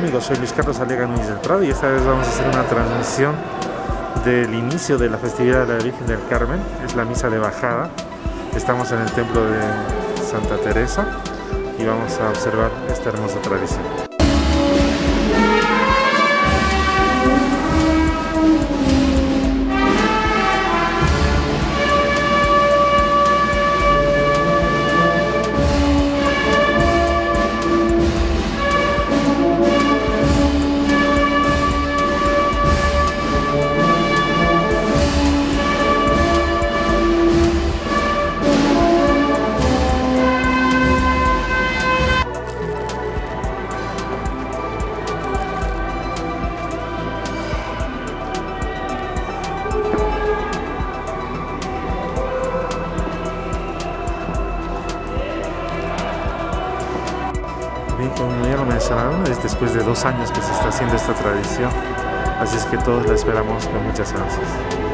amigos? Soy Luis Carlos Alega Núñez del Prado y esta vez vamos a hacer una transmisión del inicio de la festividad de la Virgen del Carmen. Es la misa de bajada. Estamos en el templo de Santa Teresa y vamos a observar esta hermosa tradición. Es después de dos años que se está haciendo esta tradición, así es que todos la esperamos con muchas ansias.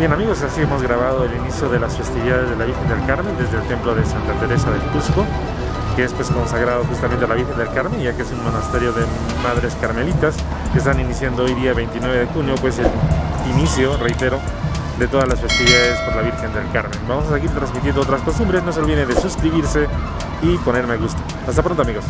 Bien amigos, así hemos grabado el inicio de las festividades de la Virgen del Carmen desde el templo de Santa Teresa del Cusco, que es pues consagrado justamente a la Virgen del Carmen, ya que es un monasterio de madres carmelitas que están iniciando hoy día 29 de junio, pues el inicio, reitero, de todas las festividades por la Virgen del Carmen. Vamos a seguir transmitiendo otras costumbres, no se olviden de suscribirse y poner me gusta. Hasta pronto amigos.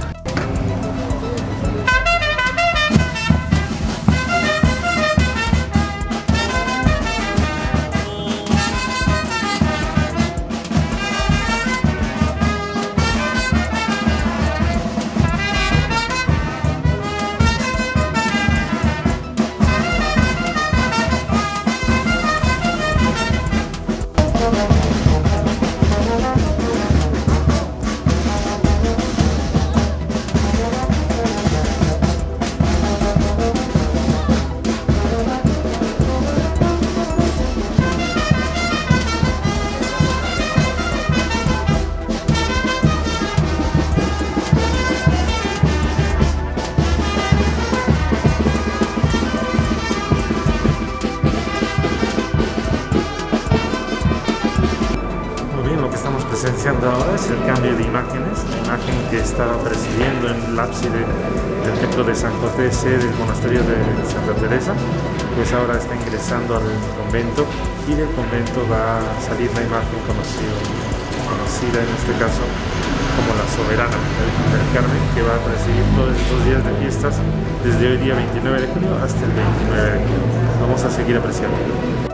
Ahora es el cambio de imágenes, la imagen que estaba presidiendo en el ábside del templo de San José, del monasterio de Santa Teresa, pues ahora está ingresando al convento y del convento va a salir una imagen conocida, conocida en este caso como la soberana del Carmen, que va a presidir todos estos días de fiestas desde hoy día 29 de junio hasta el 29 de junio. Vamos a seguir apreciando.